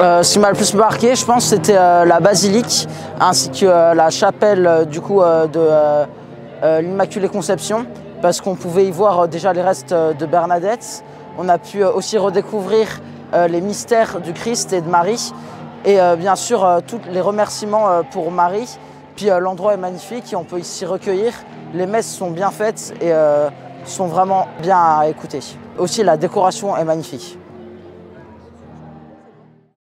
Euh, ce qui m'a le plus marqué, je pense, c'était euh, la basilique ainsi que euh, la chapelle du coup de l'Immaculée Conception, parce qu'on pouvait y voir déjà les restes de Bernadette. On a pu aussi redécouvrir les mystères du Christ et de Marie, et bien sûr tous les remerciements pour Marie. Puis l'endroit est magnifique et on peut ici recueillir. Les messes sont bien faites et sont vraiment bien à écouter. Aussi la décoration est magnifique.